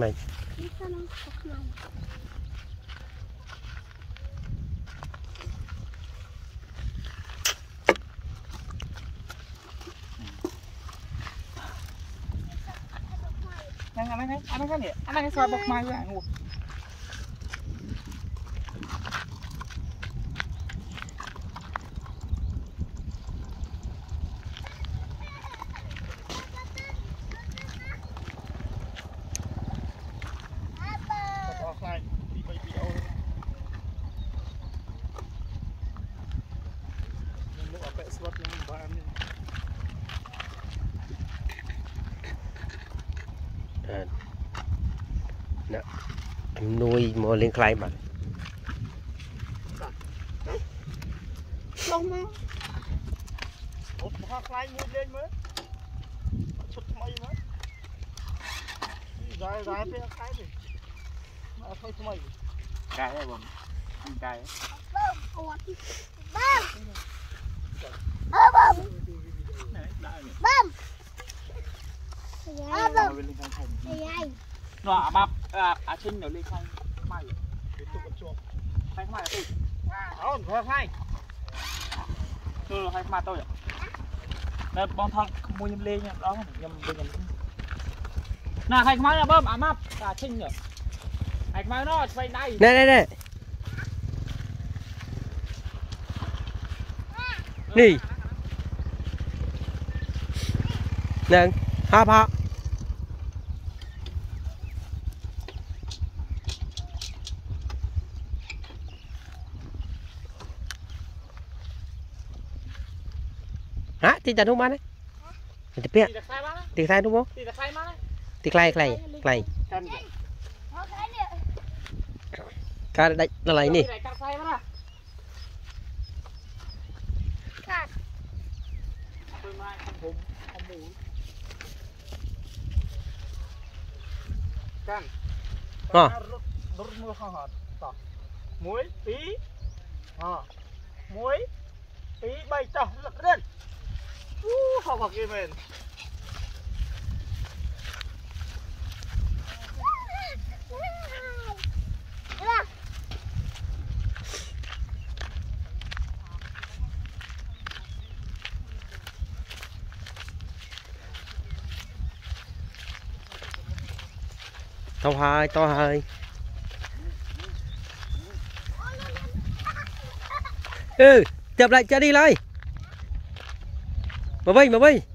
ម៉េចហ្នឹងអាម៉េចអាម៉េចហ្នឹងអាម៉េចស្វាបបខ្មៅហ្នឹង ពាក់ស្លុតយ៉ាងបានដែរណាជំនួយមកលេងខ្លែងបាទលុះមកអត់មកខ្លែងមួយលេងមើលឈុតថ្មីមើលដែរដែរពាក់ខ្លែងទេមកធ្វើថ្មីកែបងអញកែបងគាត់បង Abang. Bam. Abang. Ayai. Nó à bắp à à trên nó lên không mày. Tiếp tục chuột. Hai mày tôi. Không, thôi hai. Tôi hai mày tôi ạ. Nó bọn thằng mua nhầm lê nha, đó nhầm bên nhầm. Nè, hai mày nó bơm à bắp à trên nhở. Hai mày nó bay đây. Đây đây đây. ตุ๊กจวบคลายไม่ตุ๊กเอาคลายคลายเออคลายมาตัวแล้วบางทางขโมยยำเล่เนี่ยร้องยำเป็นยำน่าใครขโมยเนี่ยเบิ้มอ่ะมาอาชินเนี่ยใครขโมยเนาะไปไหน Nè nè nè. Nì. Nè, hop hop. Hả? Thì chả đúng bán đấy. Thì biết, ตีตะไคร้มานะ thì khai đúng không? ตีตะไคร้มานะ Thì khai khai khai. กัน Có cái nữa. Cái đây là lấy nè. ធ្វើម៉ាយខ្ញុំហុំហុំមូលកាន់អរដុតមើលខុសអត់តោះ1 2អ1 2 3តោះលឹករិនអូហៅមកគេមែន To hai, to hai. Ừ, chụp lại cho đi lại. Mà Vinh, mà Vinh.